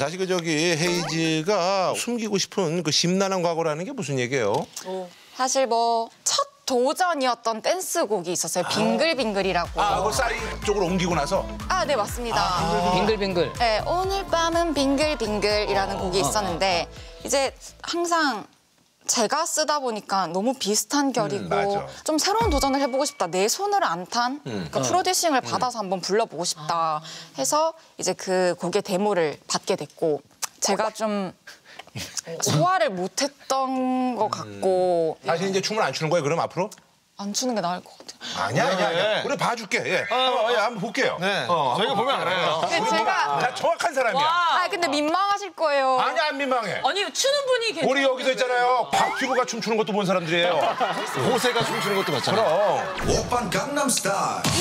사실 그 저기 헤이즈가 숨기고 싶은 그 심란한 과거라는 게 무슨 얘기예요? 사실 뭐 첫 도전이었던 댄스곡이 있었어요. 빙글빙글이라고. 아, 그걸 싸이 쪽으로 옮기고 나서 아, 네, 맞습니다. 빙글빙글. 네, 오늘 밤은 빙글빙글이라는 곡이 있었는데 이제 항상 제가 쓰다 보니까 너무 비슷한 결이고 음. 좀 새로운 도전을 해보고 싶다. 내 손을 안탄 그러니까 프로듀싱을 받아서 한번 불러보고 싶다 해서 이제 그 곡의 데모를 받게 됐고 제가 좀 소화를 못했던 것 같고 사실 이제 춤을 안 추는 거예요, 그럼 앞으로? 안 추는 게 나을 것 같아요. 아니야, 아니야, 아니야. 우리 봐줄게. 예. 한번, 예, 한번 볼게요. 네. 어, 저희가 보면 알아요. 근데 제가 나 정확한 사람이야. 아 근데 민망하실 거예요. 아니야, 안 민망해. 아니 추는 분이 괜찮 우리 여기서 있잖아요. 박튜브가 춤추는 것도 본 사람들이에요. 호세가 춤추는 것도 봤잖아요. 그럼. 오빤 강남스타일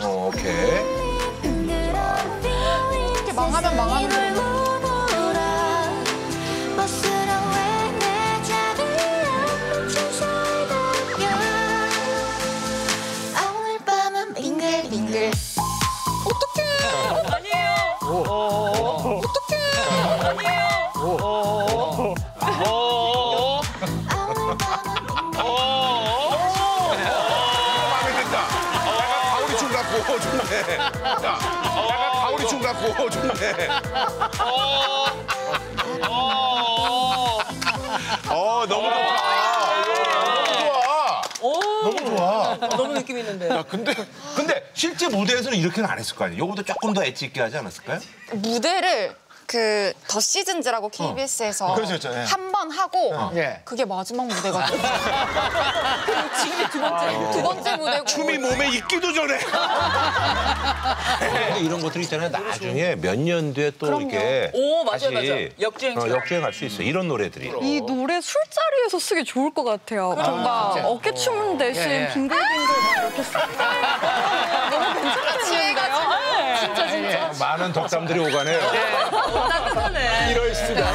어, 오케이. 망하는 춤 같고 좋네. 야, 약간 춤 같고 좋네. 어, 너무 좋다. 너무 좋아. 너무 좋아. 너무 느낌 있는데. 근데 근데 실제 무대에서는 이렇게는 안 했을 거 아니에요? 요거보다 조금 더 엣지 있게 하지 않았을까요? 무대를 그 더 시즌즈라고 KBS에서 그렇죠, 그렇죠, 예. 한번 하고 예. 그게 마지막 무대가 됐어요. 지금이 두 번째 두 번째 무대고 춤이 몸에 있기도 전에. 이런 것들 있잖아요. 나중에 몇 년 뒤에 또 그럼요. 이렇게 오, 맞아요, 다시 맞아요. 역주행처럼. 어, 역주행할 수 있어. 이런 노래들이. 이 노래 술자리에서 쓰기 좋을 것 같아요. 뭔가 어깨 춤 대신 예, 예. 빙글빙글 막 이렇게 쓰 너무 괜찮겠는데요? 많은 덕담들이 오가네요. 따뜻하네. 이럴 수가.